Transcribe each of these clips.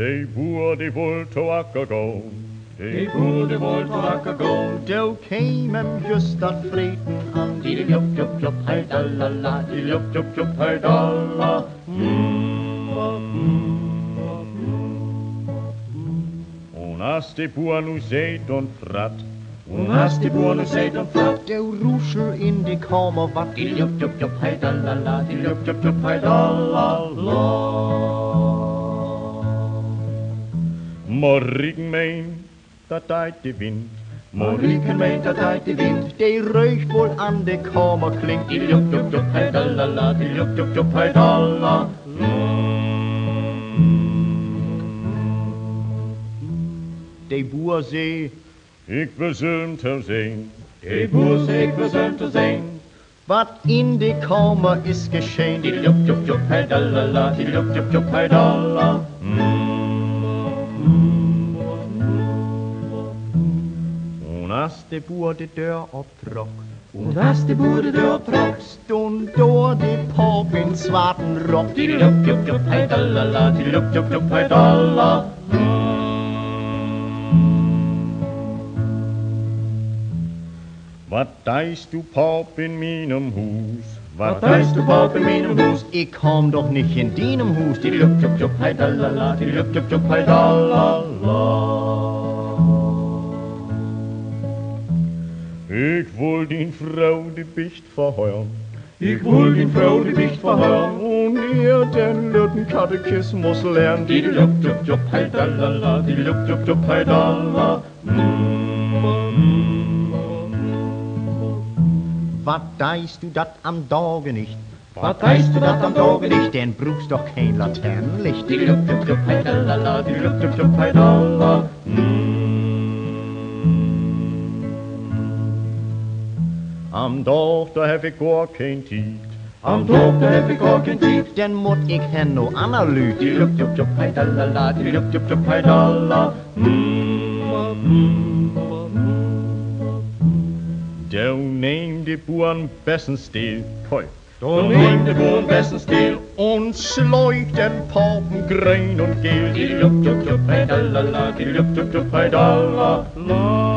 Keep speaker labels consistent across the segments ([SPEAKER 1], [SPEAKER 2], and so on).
[SPEAKER 1] De boer die volto akkergo.
[SPEAKER 2] De boer die volto akkergo.
[SPEAKER 3] Då came en just att fleten an.
[SPEAKER 2] Didel jopp jopp jopp hajdalala. Didel jopp jopp jopp
[SPEAKER 1] hajdalla. Un asti boer nu seit und
[SPEAKER 2] fratt. Un asti boer nu seit don fratt.
[SPEAKER 3] Då rusel in de kamer vatt.
[SPEAKER 2] Didel jopp jopp jopp hajdalala. Didel jopp jopp jopp hajdalla.
[SPEAKER 1] Morgen mein, dat deit de wind.
[SPEAKER 2] Moriken meint dat uit de wind.
[SPEAKER 3] De reucht wohl an de kamer klingt.
[SPEAKER 2] Diddeliup, jup, jup, hej dalala Diddeliup, jup, jup, hej dalla
[SPEAKER 3] De boer zei
[SPEAKER 1] Ik bezum te zijn.
[SPEAKER 2] De Boer zeg we zijn te zijn
[SPEAKER 3] Wat in de kamer is geschehen
[SPEAKER 2] Diddeliup, jup, jup, hej dalala Diddeliup, jup, jup, hej dalla
[SPEAKER 3] Und as de boer de Jonas, det
[SPEAKER 2] borde deroppe Jonas, det borde deroppe
[SPEAKER 3] Stund då det på en svarten rock
[SPEAKER 2] Tidilup, jup, jup, hej dallala. Tidilup, jup, jup, hej dallala
[SPEAKER 1] Hvad dejst du på en minum hus?
[SPEAKER 2] Var dejst du på en minum hus?
[SPEAKER 3] Ik kom dog nicht in dinem hus.
[SPEAKER 2] Tidilup, jup, jup, hej dallala. Tidilup, jup, jup, hej dallala.
[SPEAKER 1] Ik wil die Frau die Bicht verheuern.
[SPEAKER 2] Ich will die Frau die Wicht verhören
[SPEAKER 1] Und ihr den lütten Katechismus lernt.
[SPEAKER 2] Diddeliup, jup, jup, hej dalala Diddeliup, jup, jup, hej dalla
[SPEAKER 3] Wat deist du dat am Tage nicht?
[SPEAKER 2] Wat heißt du dat am Tage nicht?
[SPEAKER 3] Denn brauchst doch kein Laternenlicht
[SPEAKER 2] Diddeliup, jup, jup, hej dalala Diddeliup, jup, jup, hej dalla
[SPEAKER 1] Am doktor have vi
[SPEAKER 2] godkendt dit. Om doktor have vi godkendt dit.
[SPEAKER 3] Den måtte ikke have noget andet lyd.
[SPEAKER 2] Dilup, dup, dup, hej, da, la, la. Dilup, jup, jup, hej, da,
[SPEAKER 1] la. Der unængde buren bassen stil.
[SPEAKER 2] Køj. Der unængde buren bassen stil.
[SPEAKER 1] Und sløj den porten gren und gel.
[SPEAKER 2] Dilup, jup, jup, hej, da, la, la. Dilup, jup, jup, hej, da,
[SPEAKER 3] la, la.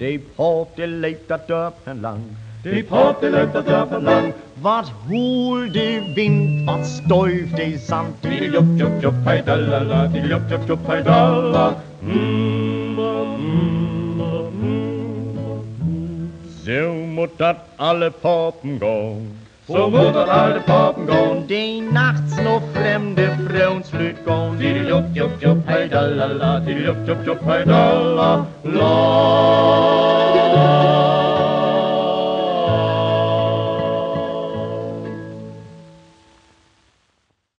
[SPEAKER 3] De pate letat upp en lang.
[SPEAKER 2] De pate letat upp en lang.
[SPEAKER 3] Wat hoel de wind, wat stuif de zand.
[SPEAKER 2] Tidelup, jup, jup, heidalala. Tidelup, jup, jup, heidalala. Mm,
[SPEAKER 1] mm, mm, dat alle Papen gaan.
[SPEAKER 2] So dat alle Papen gaan
[SPEAKER 3] De nachts nog vreemde vrouwensluit gaan
[SPEAKER 2] Diddeliup, jup, jup, hej dalala Diddeliup, jup, jup, hej dalla La